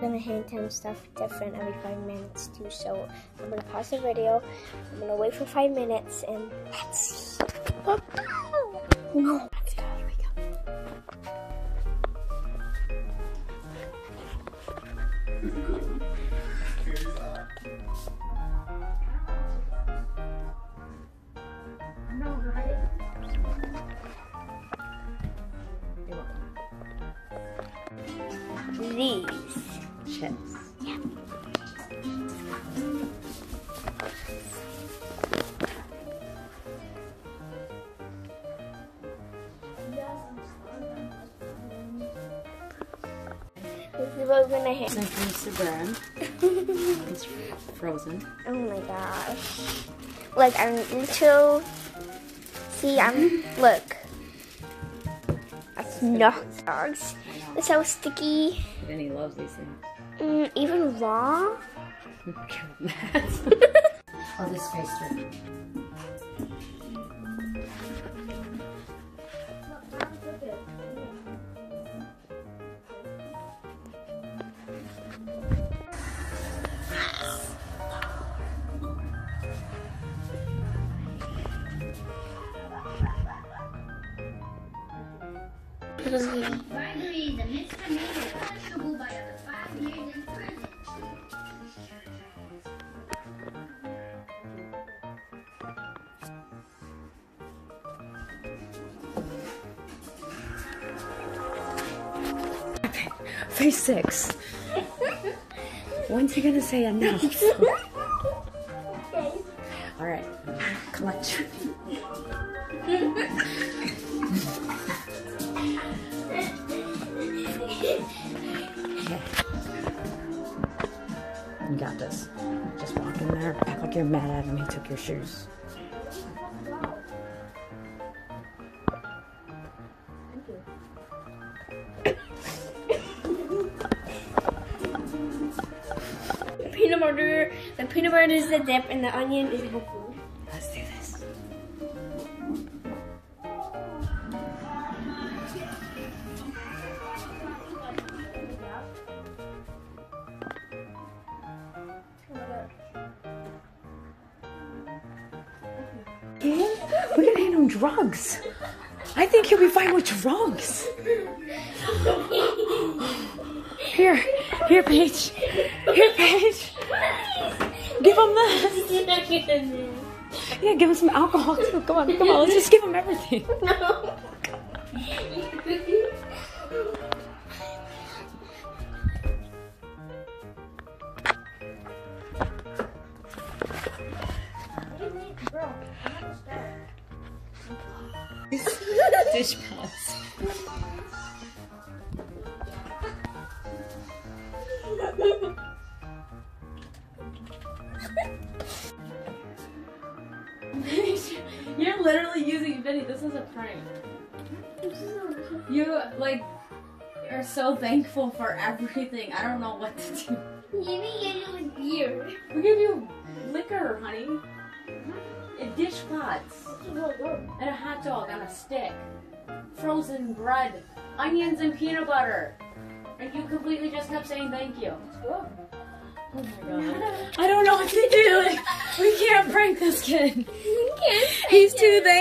Gonna hint him stuff different every five minutes too. So I'm gonna pause the video. I'm gonna wait for five minutes and let's see. No. These. Chips. This is what we're gonna hit. Second Mr. Brand. It's frozen. Oh my gosh. Like I'm little. See, I'm look. That's not dogs. It's so sticky. Vinny loves these things. Mm, even raw. oh, this face through. Finally, the Face six. When's he gonna say enough? All right, collect. You got this. Just walk in there, act like you're mad at him. He took your shoes. Peanut butter. The peanut butter is the dip, and the onion is the food. Let's do this. Look at him on drugs. I think he'll be fine with drugs. Here, here, Paige. Here, Paige. Give him this. Yeah, give him some alcohol too. Come on, come on. Let's just give him everything. no. Dish pass. You're literally using Vinny. This is a prank. You like are so thankful for everything. I don't know what to do. You didn't get it with beer. We give you liquor, honey. And dish pots. And a hot dog on a stick. Frozen bread. Onions and peanut butter. And you completely just kept saying thank you. Oh my god. I don't know what to do. We can't prank this kid. He's too thankful.